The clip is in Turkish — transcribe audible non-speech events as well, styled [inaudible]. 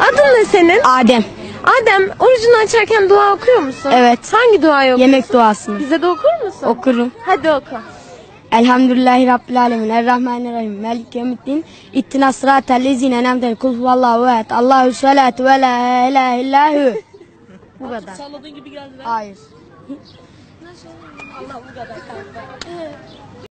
Adın ne senin? Adem. Adem, orucunu açarken dua okuyor musun? Evet. Hangi duayı okuyorsun? Yemek duasını. Bize de okur musun? Okurum. Hadi oku. Elhamdülillahi Rabbil Alemin. Errahmanirrahim. Melik yevmiddin. İttina sıratel lezine nemden. Kul huvallahu ehad. Allahu salatu ve la ilahe illahu. Bu [laughs] kadar. Salladığın gibi geldi. Hayır. [laughs]